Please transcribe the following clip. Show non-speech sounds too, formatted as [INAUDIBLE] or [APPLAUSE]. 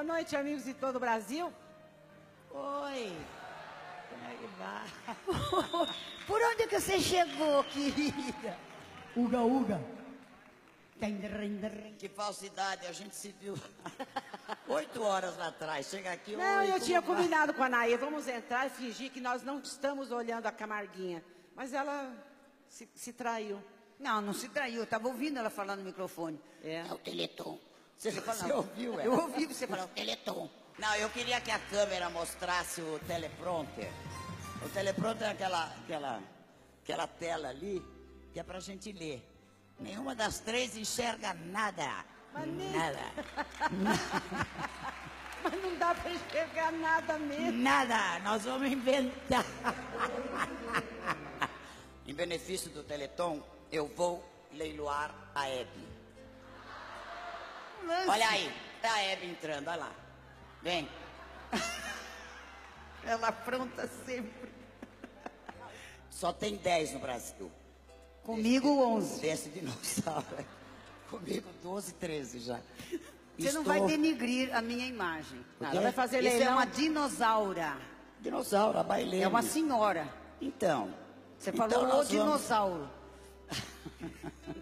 Boa noite, amigos de todo o Brasil. Oi. Como é que vai? [LAUGHS] Por onde que você chegou, querida? Uga, uga. Que falsidade, a gente se viu [LAUGHS] oito horas lá atrás. Chega aqui, Não, eu tinha vai? combinado com a Naê, vamos entrar e fingir que nós não estamos olhando a Camarguinha. Mas ela se, se traiu. Não, não se traiu. Eu estava ouvindo ela falar no microfone. É. É o Teleton. Você, Você, você [LAUGHS] ouviu, é? Eu ouvi você falar. o Teleton. Não, eu queria que a câmera mostrasse o teleprompter. O teleprompter é aquela, aquela, aquela tela ali que é pra gente ler. Nenhuma das três enxerga nada. Mas nem- Nada. [LAUGHS] Mas não dá para enxergar nada mesmo. Nada. Nós vamos inventar. [LAUGHS] em benefício do Teleton, eu vou leiloar a Hebe. Lance. Olha aí, tá a Hebe entrando, olha lá. Vem. [LAUGHS] Ela apronta sempre. Só tem 10 no Brasil. Comigo, 11. Desse dinossauro. Comigo, 12, 13 já. Você não Estou- vai denigrir a minha imagem. Ela vai fazer Isso é uma dinossaura. Dinossauro, a bailene. É uma senhora. Então. Você então falou o nós vamos- dinossauro. [LAUGHS]